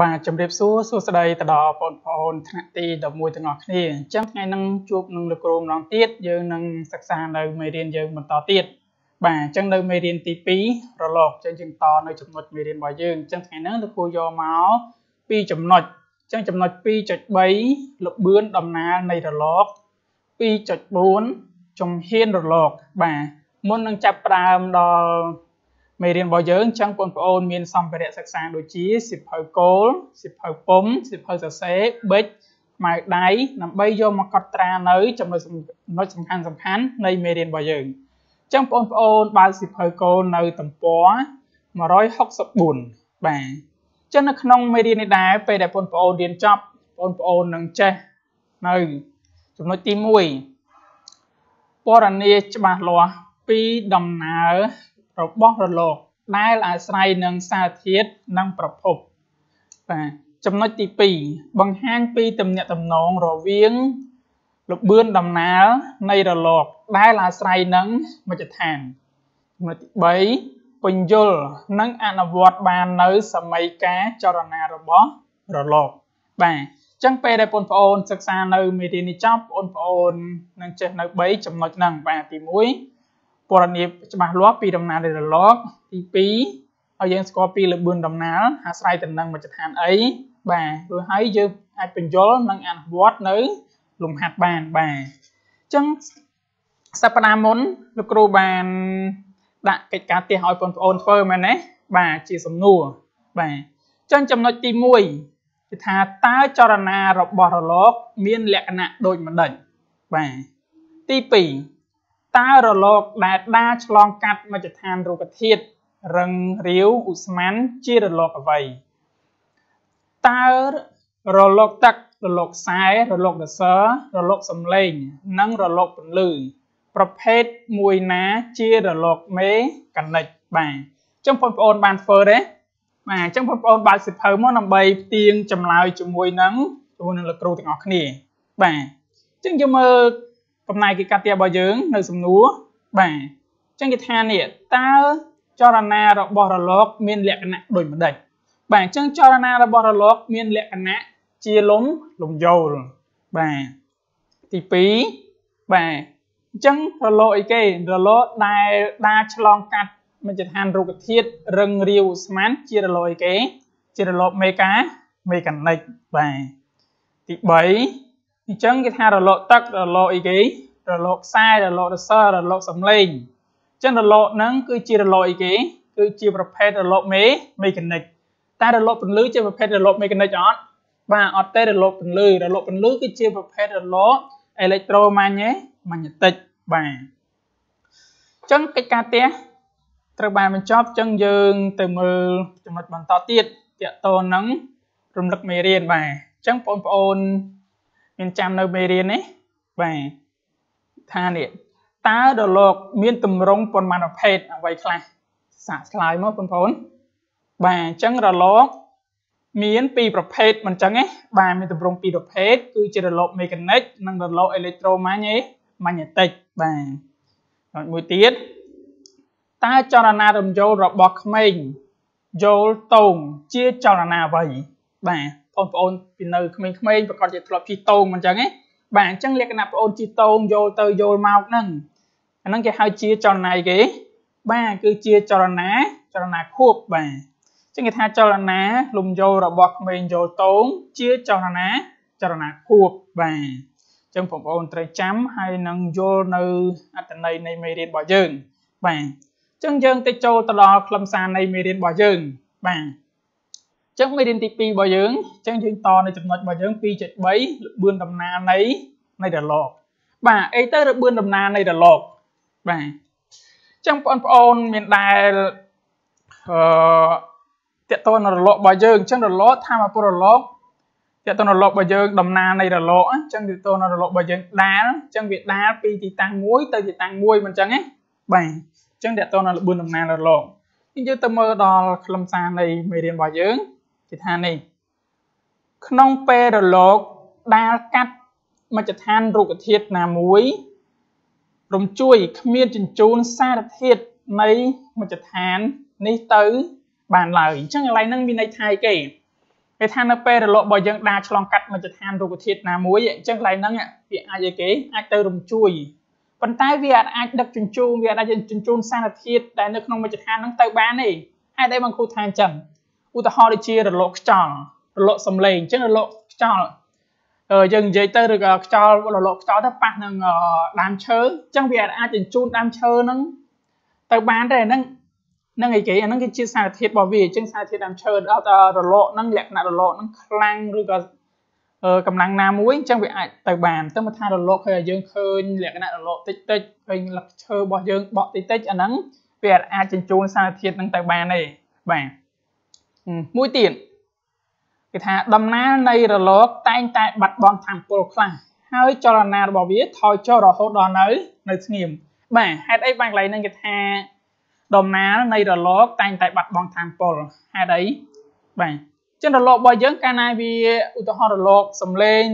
បាទជំរាបសួរសួស្តីទៅដល់បងប្អូនថ្នាក់ទី11ទាំងអស់គ្នាអញ្ចឹងថ្ងៃនេះជួបនឹងលោកគ្រូម្ដងទៀតយើងនឹងសិក្សានៅមេរៀនយើងបន្តទៀតបាទអញ្ចឹងនៅមេរៀនទី2រលកអញ្ចឹងយើងតនៅចំណុចមេរៀនរបស់យើងអញ្ចឹងថ្ងៃនេះលោកគ្រូយកមកពីចំណុចអញ្ចឹងចំណុច2.3លបឿនដំណើរនៃរលក2.4ជំហានរលកបាទមុននឹងចាប់ផ្ដើមដល់ មេរៀនរបស់យើងអញ្ចឹងបងប្អូនមានសម្ភារៈសិក្សាដូចជាសិភៅគោលសិភៅពុំសិភៅសរសេរប៊ិចខ្មៅដៃដើម្បីយកមកកត់ត្រានៅចំណុចចំណុចសំខាន់សំខាន់នៃមេរៀនរបស់យើងអញ្ចឹងបងប្អូនបើកសិភៅគោលនៅទំព័រ164បាទចឹងនៅក្នុងមេរៀននេះដែរពេលដែលបងប្អូនរៀនចប់បងប្អូននឹងចេះនៅចំណុចទី1ពណ៌នាច្បាស់លាស់ពីដំណើរ របស់រលក ដែលអាស្រ័យនឹងសារធាតុនិងប្រភពបាទចំណុចទី2បង្ហាញពីទំនាក់ទំនងរវាងលបឿនដំណើរនៃរលក ដែលអាស្រ័យនឹងមជ្ឈដ្ឋានចំណុចទី3ពន្យល់និងអនុវត្តបាននៅសម័យកាលចរណារបស់រលក បាទចឹងពេលដែលបងប្អូនសិក្សានៅមេរៀននេះចប់បងប្អូននឹងចេះនៅ3ចំណុចហ្នឹងបាទទី1 ពណ៌នាច្បាស់លាស់ពីដំណើរនៃរលកទី2ឲ្យយើងស្គាល់ពីលបឿនដំណើរអាស្រ័យទៅនឹងមជ្ឈដ្ឋានអីបាទរួចហើយយើងអាចបញ្យល់និងអនុវត្តនៅ លំហាត់បានបាទអញ្ចឹងសប្តាហ៍មុនលោកគ្រូបានដាក់កិច្ចការផ្ទះឲ្យបងប្អូនធ្វើមែនទេបាទជាសំណួរបាទអញ្ចឹងចំណុចទី1គឺថាតើចរណារបស់រលក មានលក្ខណៈដូចម្ដេចបាទទី2 តើរលកដែលដើរឆ្លងកាត់មជ្ឈដ្ឋានរុក្ខធាតុរឹងរាវឧស្ម័នជារលកអ្វីតើរលកទឹករលកខ្សែរលកដសររលកសំឡេង និងរលកពន្លឺប្រភេទមួយណាជារលកមេកានិកបាទអញ្ចឹងបងប្អូនបានធ្វើទេបាទអញ្ចឹងបងប្អូនបើកសិភៅមកដើម្បីផ្ទៀងចម្លើយជាមួយនឹងជាមួយនឹងលោកគ្រូទាំងអស់គ្នាបាទអញ្ចឹងយើងមើល កំណែគេកាត់ផ្ទះរបស់យើង នៅសំណួរបាទអញ្ចឹងគេថានេះតើចរណារបស់រលក មានលក្ខណៈដូចម្ដេចបាទអញ្ចឹងចរណារបស់រលក មានលក្ខណៈជាលំលំយោលបាទទី2បាទអញ្ចឹងរលកអីគេរលកដែលដើរឆ្លងកាត់មជ្ឈដ្ឋានរុក្ខធាតុរឹងរាវស្មានជារលកអីគេជារលកមេកាមេកានិកបាទទី3 អញ្ចឹងគេថារលកទឹករលកអីគេរលកខ្សែរលករសើរលកសំឡេងអញ្ចឹងរលកហ្នឹងគឺជារលកអីគេគឺជាប្រភេទរលកមេមេកានិកតែរលកពន្លឺជាប្រភេទរលកមេកានិកអត់បាទអត់ទេរលកពន្លឺរលកពន្លឺគឺជាប្រភេទរលកអេឡិចត្រូម៉ាញ៉េម៉ាញ៉េទិកបាទអញ្ចឹងកិច្ចការផ្ទះត្រូវបានបញ្ចប់អញ្ចឹងយើងទៅមើលចំណុចបន្តទៀតតកតនឹងរំលឹកមេរៀនបាទអញ្ចឹងបងប្អូន មានចាំនៅមេរៀននេះបាទថានេះតើរលកមានទម្រង់ប៉ុន្មានប្រភេទអ្វីខ្លះសាកឆ្លើយមកបងប្អូនបាទអញ្ចឹងរលកមានពីរប្រភេទមិនអញ្ចឹងទេបាទមានទម្រង់ពីរប្រភេទគឺជារលកមេកានិកនិងរលកអេឡិចត្រូម៉ាញ៉េម៉ាញ៉េទិកបាទហើយមួយទៀតតើចលនារំយោលរបស់ក្មេងយល់តោងជាចលនាអ្វីបាទ បងប្អូនពីនៅក្មេងៗប្រកាសជាធ្លាប់ជិះតោងមិនអញ្ចឹងទេបាទអញ្ចឹងលក្ខណៈបងអូនជិះតោងយល់ទៅយល់មកហ្នឹងអាហ្នឹងគេហៅជាចលនាគេបាទគឺជាចលនាចលនាខួបបាទអញ្ចឹងគេថាចលនាលំយោលរបស់ក្មេងយល់តោងជាចលនាចលនាខួបបាទអញ្ចឹងបងប្អូនត្រូវចាំហើយនឹងយល់នៅអត្ថន័យនៃមេរៀនរបស់យើងបាទអញ្ចឹងយើងទៅចូលទៅដល់ខ្លឹមសារនៃមេរៀនរបស់យើងបាទ ចឹងមេរៀនទី2របស់យើងចឹងយើងតនៅចំណុចរបស់យើង2.3របឿនដំណើរនៃនៃរលកបាទអីទៅរបឿនដំណើរនៃរលកបាទចឹងបងប្អូនមានដែលអឺតកតនរលករបស់យើងចឹងរលកថាមកពលរលកតកតនរលករបស់យើងដំណើរនៃរលកអញ្ចឹងតកតនរលករបស់យើងដាលអញ្ចឹងវាដាលពីទីតាំងមួយទៅទីតាំងមួយមិនអញ្ចឹងទេបាទអញ្ចឹងតកតនរបឿនដំណើររលកយើងទៅមើលដល់ខ្លឹមសារនៃមេរៀនរបស់យើង គេថានេះក្នុងពេលរលកដាលកាត់មជ្ឈដ្ឋានរុក្ខធាតុណាមួយរំជួយគ្មានជញ្ជូនសារធាតុនៃមជ្ឈដ្ឋាននេះទៅបានឡើយអញ្ចឹងកន្លែងហ្នឹងមានន័យថាគេគេគេថានៅពេលរលករបស់យើងដើរឆ្លងកាត់មជ្ឈដ្ឋានរុក្ខធាតុណាមួយអញ្ចឹងកន្លែងហ្នឹងវាអាចអីគេអាចទៅរំជួយប៉ុន្តែវាអាចដឹកជញ្ជូនវាអាចជញ្ជូនសារធាតុដែលនៅក្នុងមជ្ឈដ្ឋានហ្នឹងទៅបានទេហេតុអីបងគ្រូថាអញ្ចឹង ឧទាហរណ៍ដូចជារលកខ្យល់រលកសំឡេងអញ្ចឹងរលកខ្យល់យើងនិយាយទៅឬក៏ខ្យល់រលកខ្យល់ទៅប៉ះនឹងដើមឈើអញ្ចឹងវាអាចជញ្ជូនដើមឈើហ្នឹងទៅបានទេហ្នឹងនឹងអីគេអាហ្នឹងគឺជាសារធាតុរបស់វាអញ្ចឹងសារធាតុដើមឈើដល់តែរលកហ្នឹងលក្ខណៈរលកហ្នឹងខ្លាំងឬក៏កម្លាំងណាមួយអញ្ចឹងវាអាចទៅបានទៅមកថារលកឃើញយើងឃើញលក្ខណៈរលកតិចតិចឃើញលក្ខឈើរបស់យើងបក់តិចតិចអាហ្នឹងវាអាចជញ្ជូនសារធាតុហ្នឹងទៅបានទេបាទ មួយទៀតគេថាដំណើរនៃរលកតែងតែបាត់បង់ធម៌ពលខ្លះហើយចលនារបស់វាថយចុះរហូតដល់នៅនៅស្ងៀមបាទហេតុអីបានកន្លែងហ្នឹងគេថាដំណើរនៃរលកតែងតែបាត់បង់ធម៌ពលហេតុអីបាទចឹងរលករបស់យើងកាលណាវាឧទាហរណ៍រលកសំឡេង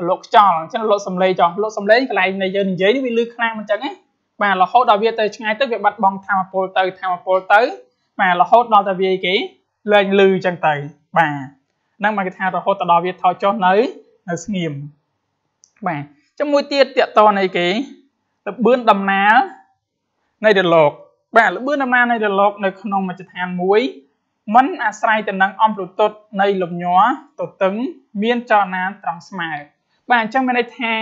រលកខ្យល់ចឹងរលកសំឡេងចុះរលកសំឡេងកន្លែងនៃយើងនិយាយនេះវាលឺខ្លាំងមិនចឹងណាបាទរហូតដល់វាទៅឆ្ងាយទៅវាបាត់បង់ធម៌ពលទៅធម៌ពលទៅបាទរហូតដល់តែវាគេ លែងលឺចឹងទៅបាទហ្នឹងមកគេថារហូតដល់វាថយចុះនៅនៅស្ងៀមបាទចាំមួយទៀតតកតនៃគេលបឿនដំណើរនៃរលកបាទលបឿនដំណើរនៃរលកនៅក្នុងមជ្ឈដ្ឋានមួយมันអាស្រ័យទៅនឹងអំផ្លូតុតនៃលំញ័រទទឹងមានចលនាត្រង់ស្មើបាទអញ្ចឹងមានន័យថា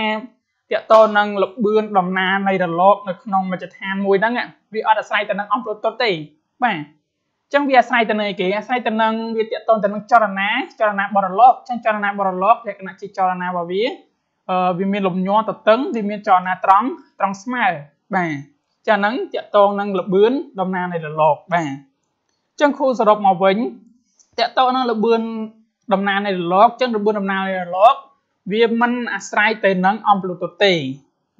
តកតនឹងលបឿនដំណើរនៃរលកនៅក្នុងមជ្ឈដ្ឋានមួយហ្នឹងវាអត់អាស្រ័យទៅនឹងអំផ្លូតុតទេបាទ ចឹងវាអាស្រ័យទៅនឹងអីគេអាស្រ័យទៅនឹងវាតកតទៅនឹងចលនាចលនាបរលកចឹងចលនាបរលកលក្ខណៈជាចលនារបស់វាអឺវាមានលំញ័រទទឹងវាមានចលនាត្រង់ត្រង់ស្មើបាទចាហ្នឹងតកតងនឹងលបឿនដំណើរនៃរលកបាទចឹងគ្រូសរុបមកវិញតកតងនឹងលបឿនដំណើរនៃរលកចឹងលបឿនដំណើរនៃរលកវាមិនអាស្រ័យទៅនឹងអំផ្លូតុទេ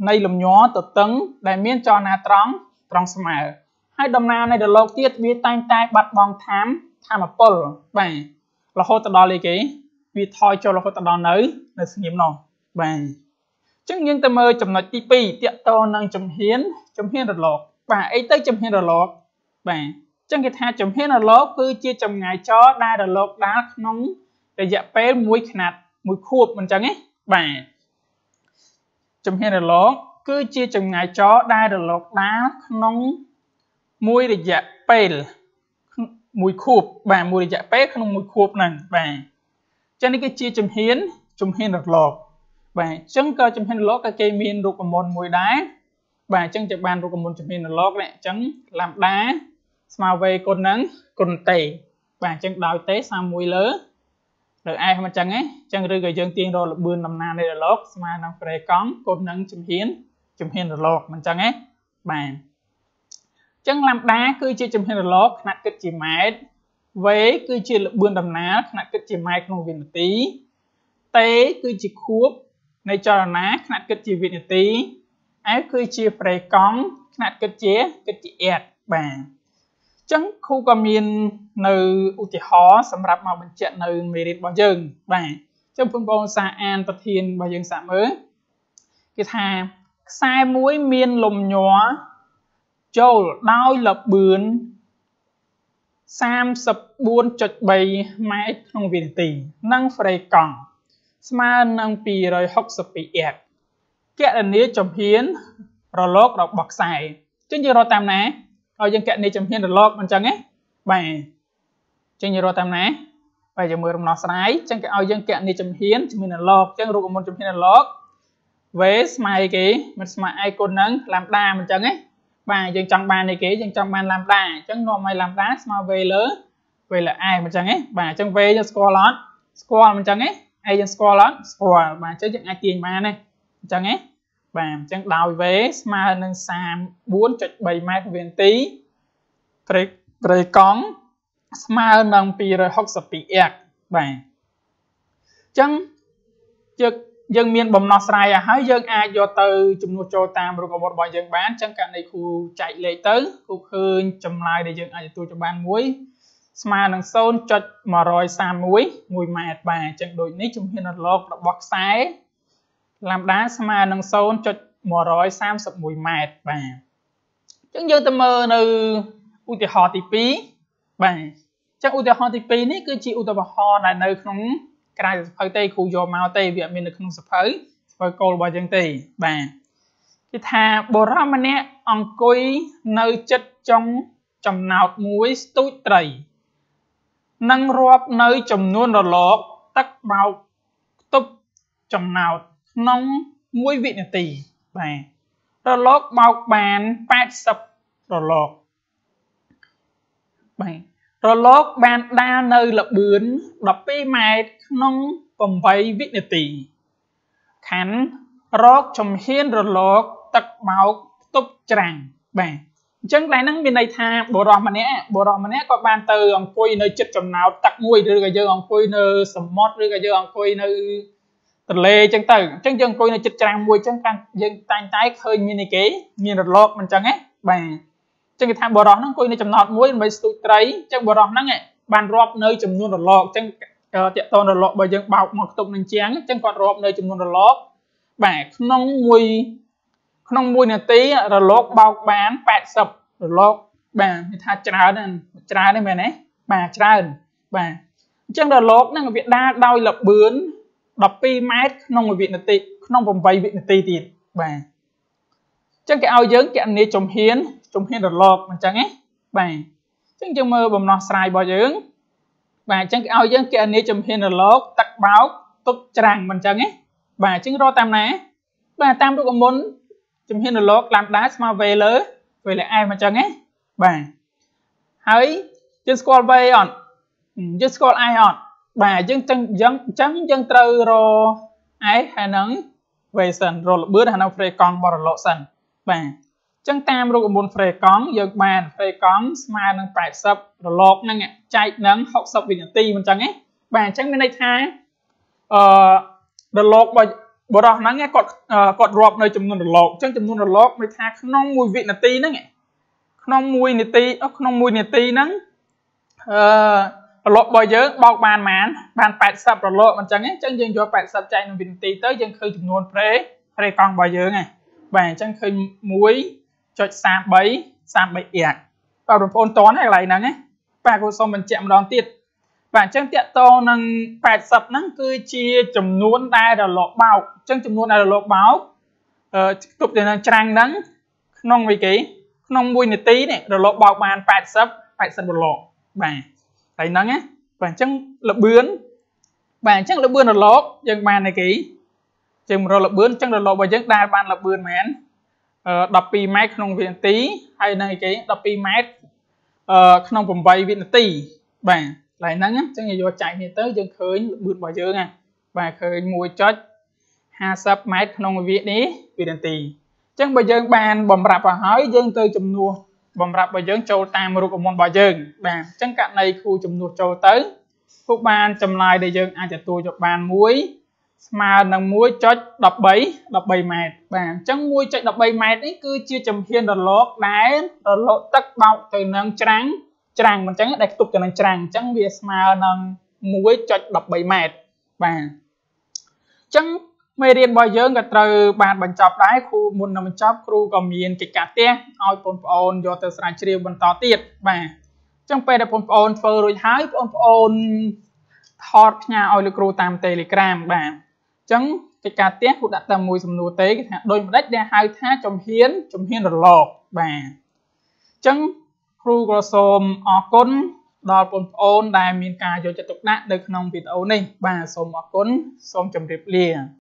នៃលំញ័រទទឹងដែលមានចលនាត្រង់ត្រង់ស្មើ ហើយដំណើរនៃរលកទៀតវាតែងតែបាត់បង់ធម៌ធម្មពលបាទរហូតទៅដល់អីគេវាថយចុះរហូតទៅដល់នៅនៅស្ងៀមនោះបាទអញ្ចឹងយើងទៅមើលចំណុចទី2តកតនឹងជំហានជំហានរលកបាទអីទៅជំហានរលកបាទអញ្ចឹងគេថាជំហានរលកគឺជាចម្ងាយចរដែលរលកដាល់ក្នុងរយៈពេលមួយខ្នាតមួយខួបមិនអញ្ចឹងទេបាទជំហានរលកគឺជាចម្ងាយចរដែលរលកដាល់ក្នុង មួយរយៈពេលមួយខួបបាទមួយរយៈពេលក្នុងមួយខួបហ្នឹងបាទចឹងនេះគឺជាជំហានជំហានរលកបាទអញ្ចឹងក៏ជំហានរលកក៏គេមានរូបមន្តមួយដែរបាទអញ្ចឹងจะបានរូបមន្តជំហានរលកនេះអញ្ចឹងឡាំដាស្មើវេគុណនឹងគុណតេបាទអញ្ចឹងដោយតេ31លើលើអែសមិនអញ្ចឹងទេអញ្ចឹងឬក៏យើងទាញរកលបឿនដំណើរនៃរលកស្មើនឹងប្រេកង់គុណនឹងជំហានជំហានរលកមិនអញ្ចឹងទេបាទ ចឹងឡាំដាគឺជាជំហានរលកຂະຫນາດគិតជាម៉ែត្រវេគឺជាល្បឿនដំណើរຂະຫນາດគិតជាម៉ែត្រក្នុងវិនាទីតេគឺជាខួបនៃចលនាຂະຫນາດគិតជាវិនាទីអែគឺជាប្រេកង់ຂະຫນາດគិតជាគិតជាអែតបាទចឹងគ្រូក៏មាននៅឧទាហរណ៍សម្រាប់មកបញ្ជាក់នៅមេរៀនរបស់យើងបាទចឹងបងប្អូនសាអានប្រធានរបស់យើងសាកមើលគេថាខ្សែមួយមានលំញ័រ ចូលដោយលបឿន34.3ម៉ែត្រក្នុងវិនាទី និងហ្វ្រេកង់ស្មើនឹង262 Hz កណនីចំហានរលករបស់ខ្សែចឹងយើងរកតាមណាឲ្យយើងកណនីចំហានរលកមិនចឹងទេបាទចឹងយើងរកតាមណាបាទយើងមើលរំដោះស្រាយចឹងគេឲ្យយើងកណនីចំហានចំហានរលកចឹងរូបមន្តចំហានរលក v ស្មើគេមិនស្មើឯគុណនឹងឡាំដាមិនចឹងទេ បាទយើងចង់បាននេះគេយើងចង់បានឡាំដាអញ្ចឹងនាំឲ្យឡាំដាស្មើ v លើ v លើ a មិនចឹងទេបាទអញ្ចឹង v យើងស្គាល់អត់ស្គាល់មិនចឹងទេ a យើងស្គាល់អត់ស្គាល់បាទអញ្ចឹងយើងអាចទាញបានទេអញ្ចឹងទេបាទអញ្ចឹងដោយ v ស្មើនឹង34.3ម៉ែត្រវិនាទីក្រេក្រេកង់ស្មើនឹង 262 x បាទអញ្ចឹងយើង យើងមានបំណោះស្រាយហើយយើងអាចយកទៅជំនួសចូលតាមរូបមន្តរបស់យើងបានអញ្ចឹងករណីគ្រូចែកលេខទៅគ្រូឃើញចម្លើយដែលយើងអាចទទួលបានមួយស្មើនឹង0.131 1ម៉ែត្របាទអញ្ចឹងដូចនេះជំហានរលករបស់ខ្សែឡាំដាស្មើនឹង0.131ម៉ែត្របាទអញ្ចឹងយើងទៅមើលនៅឧទាហរណ៍ទី2បាទចឹងឧទាហរណ៍ទី2នេះគឺជាឧទាហរណ៍ដែលនៅក្នុង ក្រៅសភៅទេគ្រូយកមកទេវាអត់មាននៅក្នុងសភៅសភៅគោលរបស់យើងទេបាទគេថាបុរសម្នាក់អង្គុយនៅចិត្តចុងចំណោតមួយស្ទូចត្រីនឹងរាប់នៅចំនួនរលកទឹកបោកខ្ទប់ចំណោតក្នុង1វិនាទីបាទរលកបោកបាន80រលកបាទ រលកបានដាល់នៅល្បឿន12ម៉ែត្រក្នុង8វិនាទីខណ្ឌរកចំហ៊ានរលកទឹកបោកផ្ទប់ច្រាំងបាទអញ្ចឹងតែហ្នឹងមានន័យថាបុរសម្នាក់បុរសម្នាក់ក៏បានទៅអង្គុយនៅចិត្តចំណោតទឹកមួយឬក៏យើងអង្គុយនៅសមុទ្រឬក៏យើងអង្គុយនៅទន្លេអញ្ចឹងទៅអញ្ចឹងយើងអង្គុយនៅចិត្តច្រាំងមួយអញ្ចឹងកាន់យើងតែងតែឃើញមានអីគេមានរលកមិនអញ្ចឹងណាបាទអញ្ចឹងគេថាបរោះហ្នឹងអង្គុយនៅចំណោតមួយដើម្បីស្ទូចត្រីអញ្ចឹងបរោះហ្នឹងបានរាប់នៅចំនួនរលកអញ្ចឹងតកតនរលកបើយើងបោកមកខ្ទប់នឹងជាងអញ្ចឹងគាត់រាប់នៅចំនួនរលកបាទក្នុងមួយក្នុងមួយនាទីរលកបោកបាន80រលកបាទគេថាច្រើនណាស់ច្រើនទេមែនទេបាទច្រើនបាទអញ្ចឹងរលកហ្នឹងវាដាល់ដោយល្បឿន12ម៉ែត្រក្នុង1វិនាទីក្នុង8វិនាទីទៀតបាទអញ្ចឹងគេឲ្យយើងគណនាជំហាន ជំហានរលកអញ្ចឹងណាបាទអញ្ចឹងយើងមើលបំណោះស្រាយរបស់យើងបាទអញ្ចឹងគេឲ្យយើងគណនាជំហានរលកទឹកបោកទប់ច្រាំងមិនអញ្ចឹងណាបាទអញ្ចឹងរកតាមណាបាទតាមរូបមន្តជំហានរលកឡាំដាស្មើ v លើ v លើ m អញ្ចឹងណាបាទហើយយើងស្គាល់ v អត់យើងស្គាល់ i អត់បាទយើងចឹងយើងអញ្ចឹងយើងត្រូវរ i ហើយនឹង v សិនរលបឿនហើយនឹង free កង់បរលកសិនបាទអញ្ចឹងតាមរូបមន្ត free កង់យើងបាន free កង់ស្មើនឹង80រលកហ្នឹងចែកនឹង60វិនាទីមិនអញ្ចឹងទេបាទអញ្ចឹងមានន័យថាអឺរលករបស់បរោះហ្នឹងគាត់គាត់រាប់នៅចំនួនរលកអញ្ចឹងចំនួនរលកមានថាក្នុង1វិនាទីហ្នឹងក្នុង1នាទីក្នុង1នាទីហ្នឹងអឺរលករបស់យើងបោកបានប៉ុន្មានបាន80រលកអញ្ចឹងអញ្ចឹងយើងយក80ចែកនឹងវិនាទីទៅយើងឃើញចំនួនប្រេប្រេកង់របស់យើងហ្នឹងបាទអញ្ចឹងឃើញ 1.33 33x បាទបងប្អូនតន់ហើយកន្លែងហ្នឹងណាបាទគូសូមបញ្ជាក់ម្ដងទៀតបាទអញ្ចឹងតកតនឹង80ហ្នឹងគឺជាចំនួនដែលរលកបោកអញ្ចឹងចំនួនដែលរលកបោកអឺទប់ទៅនឹងច្រាំងហ្នឹងក្នុងវិគេក្នុង1នាទីនេះរលកបោកបាន80 80រលកបាទហើយហ្នឹងណាបាទអញ្ចឹងលបឿនបាទអញ្ចឹងលបឿនរលកយើងបានអីគេយើងរលបឿនអញ្ចឹងរលករបស់យើងដែលបានលបឿនមែន 12ម៉ែត្រក្នុងវិនាទីហើយនឹងអីគេ12ម៉ែត្រក្នុង8វិនាទីបាទកន្លែងហ្នឹងអញ្ចឹងយកចែកនេះទៅយើងឃើញល្បឿនរបស់យើងណាបាទឃើញ1.50ម៉ែត្រក្នុងវិនាវិនាទីអញ្ចឹងបើយើងបានបំរាប់ឲ្យហើយយើងទៅចំនួនបំរាប់របស់យើងចូលតាមរូបមន្តរបស់យើងបាទអញ្ចឹងករណីគូចំនួនចូលទៅគូបានចម្លើយដែលយើងអាចទទួលយកបាន1 ស្មើនឹង1.13 13ម៉ែត្របាទអញ្ចឹង1.13ម៉ែត្រនេះគឺជាចំហានរលកដែលរលកទឹកបោកទៅនឹងច្រាំងច្រាំងមិនអញ្ចឹងដែលខ្ទប់ទៅនឹងច្រាំងអញ្ចឹងវាស្មើនឹង1.13ម៉ែត្របាទអញ្ចឹងមេរៀនរបស់យើងក៏ត្រូវបានបញ្ចប់ដែរគ្រូមុននឹងបញ្ចប់គ្រូក៏មានកិច្ចការផ្ទះឲ្យបងប្អូនយកទៅស្រាវជ្រាវបន្តទៀតបាទអញ្ចឹងពេលដែលបងប្អូនធ្វើរួចហើយបងប្អូនថតផ្ញើឲ្យលោកគ្រូតាម Telegram បាទអញ្ចឹងកិច្ចការផ្ទះគ្រូដាក់តែមួយសំណួរទេគេថាដូចម្ដេចដែលហៅថាចំហៀនចំហៀនរលកបាទអញ្ចឹងគ្រូក៏សូមអរគុណដល់បងប្អូនដែលមានការយកចិត្តទុកដាក់នៅក្នុងវីដេអូនេះបាទសូមអរគុណសូមជម្រាបលា